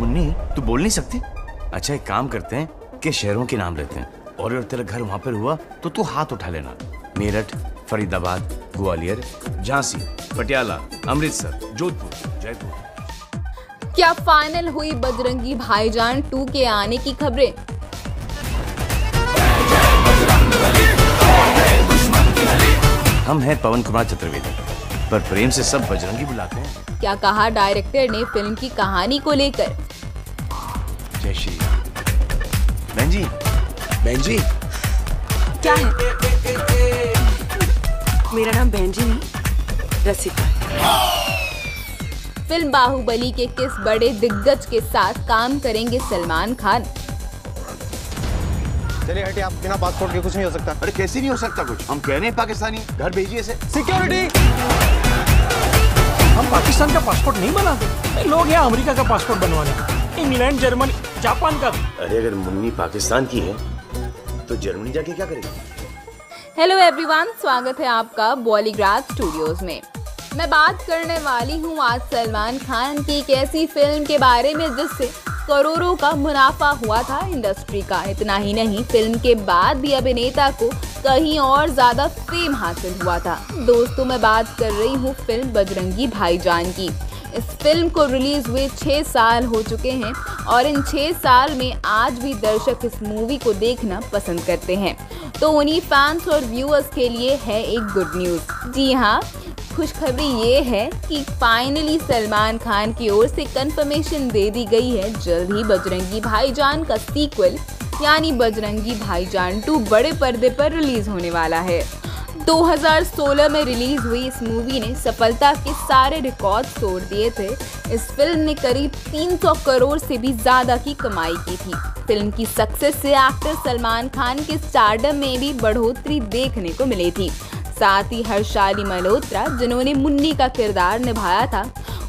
मुन्नी तू बोल नहीं सकती? अच्छा एक काम करते हैं कि शहरों के नाम लेते हैं। और अगर तेरा घर वहाँ पर हुआ तो तू हाथ उठा लेना। मेरठ फरीदाबाद ग्वालियर झांसी पटियाला अमृतसर जोधपुर जयपुर। क्या फाइनल हुई बजरंगी भाईजान टू के आने की खबरें? हम हैं पवन कुमार चतुर्वेदी। पर प्रेम से सब बजरंगी बुलाते हैं। क्या कहा डायरेक्टर ने फ़िल्म की कहानी को लेकर? जय श्री राम। बहन जी। बहन जी। क्या है? मेरा नाम बहन जी नहीं रसिका फ़िल्म बाहुबली के किस बड़े दिग्गज के साथ काम करेंगे सलमान खान? चलिए हटिए आप बिना पासपोर्ट के कुछ नहीं हो सकता। अरे कैसे नहीं हो सकता कुछ? हम कह रहे हैं पाकिस्तानी। घर भेजिए से सिक्योरिटी हम पाकिस्तान का पासपोर्ट नहीं बनाते। लोग यहाँ अमेरिका का पासपोर्ट बनवाने। इंग्लैंड जर्मनी जापान का। अरे अगर मुन्नी पाकिस्तान की है तो जर्मनी जाके क्या करेगी? हेलो एवरीवन स्वागत है आपका बॉलीग्राफ स्टूडियोज में। मैं बात करने वाली हूँ आज सलमान खान की एक ऐसी फ़िल्म के बारे में जिससे करोड़ों का मुनाफा हुआ था इंडस्ट्री का। इतना ही नहीं फ़िल्म के बाद भी अभिनेता को कहीं और ज़्यादा फेम हासिल हुआ था। दोस्तों, मैं बात कर रही हूँ फ़िल्म बजरंगी भाईजान की। इस फ़िल्म को रिलीज़ हुए छः साल हो चुके हैं और इन छः साल में आज भी दर्शक इस मूवी को देखना पसंद करते हैं। तो उन्हीं फैंस और व्यूअर्स के लिए है एक गुड न्यूज़ जी हाँ खुशखबरी ये है कि फाइनली सलमान खान की ओर से कंफर्मेशन दे दी गई है। जल्द ही बजरंगी भाईजान का सीक्वल यानी बजरंगी भाईजान 2 बड़े पर्दे पर रिलीज़ होने वाला है। 2016 में रिलीज़ हुई इस मूवी ने सफलता के सारे रिकॉर्ड तोड़ दिए थे। इस फ़िल्म ने करीब 300 करोड़ से भी ज़्यादा की कमाई की थी। फ़िल्म की सक्सेस से एक्टर सलमान खान के स्टारडम में भी बढ़ोतरी देखने को मिली थी। साथ ही हर्षाली मल्होत्रा जिन्होंने मुन्नी का किरदार निभाया था,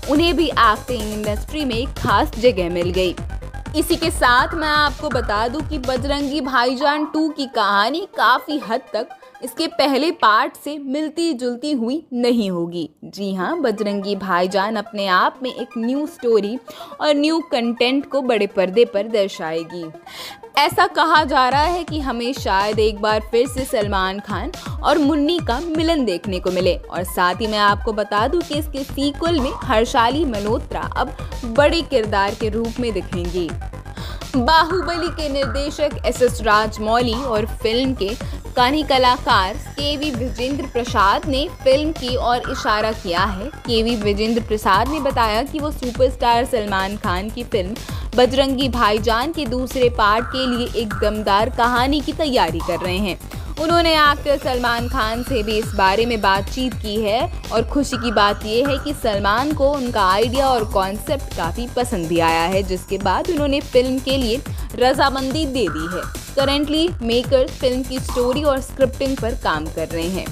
उन्हें भी एक्टिंग इंडस्ट्री में खास जगह मिल गई। इसी के साथ मैं आपको बता दूँ कि बजरंगी भाईजान 2 की कहानी काफ़ी हद तक इसके पहले पार्ट से मिलती जुलती हुई नहीं होगी। जी हाँ बजरंगी भाईजान अपने आप में एक न्यू स्टोरी और न्यू कंटेंट को बड़े पर्दे पर दर्शाएगी। ऐसा कहा जा रहा है कि हमें शायद एक बार फिर से सलमान खान और मुन्नी का मिलन देखने को मिले। और साथ ही मैं आपको बता दूँ कि इसके सीक्वल में हर्षाली मल्होत्रा अब बड़े किरदार के रूप में दिखेंगी। बाहुबली के निर्देशक एस एस राजमौली और फ़िल्म के कहानी कलाकार के वी विजेंद्र प्रसाद ने फ़िल्म की ओर इशारा किया है। के वी विजेंद्र प्रसाद ने बताया कि वो सुपरस्टार सलमान खान की फ़िल्म बजरंगी भाईजान के दूसरे पार्ट के लिए एक दमदार कहानी की तैयारी कर रहे हैं। उन्होंने एक्टर सलमान खान से भी इस बारे में बातचीत की है और खुशी की बात यह है कि सलमान को उनका आइडिया और कॉन्सेप्ट काफ़ी पसंद भी आया है, जिसके बाद उन्होंने फ़िल्म के लिए रजामंदी दे दी है। करेंटली मेकर्स फ़िल्म की स्टोरी और स्क्रिप्टिंग पर काम कर रहे हैं।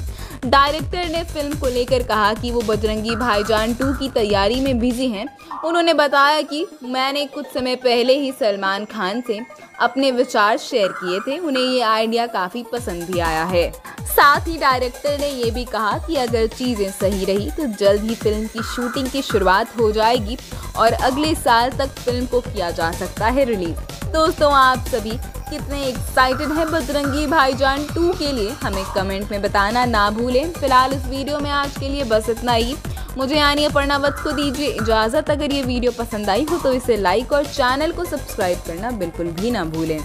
डायरेक्टर ने फ़िल्म को लेकर कहा कि वो बजरंगी भाईजान 2 की तैयारी में बिज़ी हैं। उन्होंने बताया कि मैंने कुछ समय पहले ही सलमान खान से अपने विचार शेयर किए थे। उन्हें ये आइडिया काफ़ी पसंद भी आया है। साथ ही डायरेक्टर ने ये भी कहा कि अगर चीज़ें सही रही तो जल्द ही फ़िल्म की शूटिंग की शुरुआत हो जाएगी और अगले साल तक फ़िल्म को किया जा सकता है रिलीज़। दोस्तों, आप सभी कितने एक्साइटेड हैं बजरंगी भाईजान 2 के लिए? हमें कमेंट में बताना ना भूलें। फ़िलहाल इस वीडियो में आज के लिए बस इतना ही। मुझे यानी अपर्णावत को दीजिए इजाज़त। अगर ये वीडियो पसंद आई हो तो इसे लाइक और चैनल को सब्सक्राइब करना बिल्कुल भी ना भूलें।